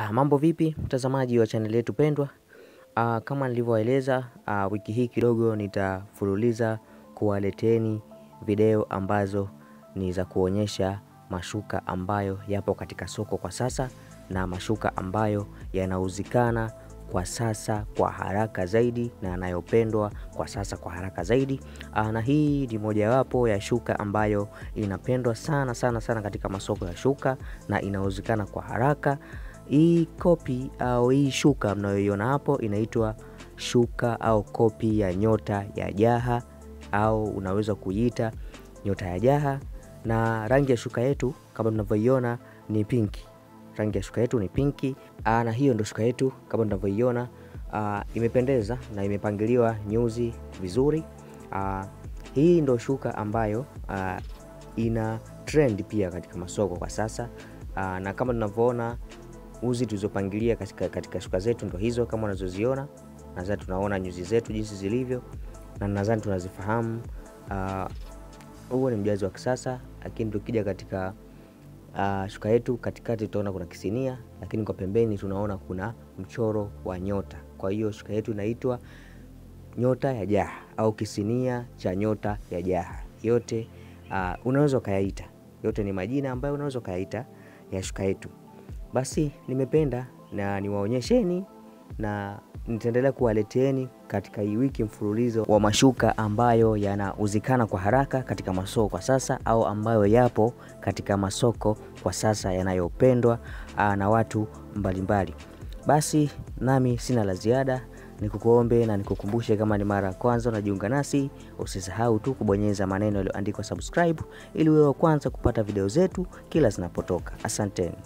Ah, mambo vipi mtazamaji wa channel yetu pendwa. Ah, kama nilivyoeleza ah, wiki hii kidogo nitafululiza kuwaleteni video ambazo ni za kuonyesha mashuka ambayo yapo katika soko kwa sasa na mashuka ambayo yanauzikana kwa sasa kwa haraka zaidi na yanayopendwa kwa sasa kwa haraka zaidi. Aa, na hii ni mojawapo ya shuka ambayo inapendwa sana sana sana katika masoko ya shuka na inauzikana kwa haraka. Hii kopi au hii shuka mnayoiona hapo inaitwa shuka au kopi ya nyota ya jaha au unaweza kuiita nyota ya jaha, na rangi ya shuka yetu kama tunavyoiona ni pinki. Rangi ya shuka yetu ni pinki. Aa, na hiyo ndo shuka yetu kama tunavyoiona. Imependeza na imepangiliwa nyuzi vizuri. Aa, hii ndo shuka ambayo aa, ina trend pia katika masoko kwa sasa. Aa, na kama tunavyoona uzi tulizopangilia katika, katika shuka zetu ndo hizo kama unazoziona. Nadhani tunaona nyuzi zetu jinsi zilivyo na nadhani tunazifahamu. Huo uh, ni mjazi wa kisasa, lakini tukija katika uh, shuka yetu katikati tutaona kuna kisinia, lakini kwa pembeni tunaona kuna mchoro wa nyota. Kwa hiyo shuka yetu inaitwa nyota ya jaha au kisinia cha nyota ya jaha. Yote uh, unaweza ukayaita, yote ni majina ambayo unaweza ukayaita ya shuka yetu. Basi nimependa na niwaonyesheni na nitaendelea kuwaleteeni katika hii wiki mfululizo wa mashuka ambayo yanauzikana kwa haraka katika masoko kwa sasa au ambayo yapo katika masoko kwa sasa yanayopendwa na watu mbalimbali. Basi nami sina la ziada, nikukuombe na nikukumbushe, kama ni mara ya kwanza unajiunga nasi, usisahau tu kubonyeza maneno yaliyoandikwa subscribe ili uwe wa kwanza kupata video zetu kila zinapotoka. Asanteni.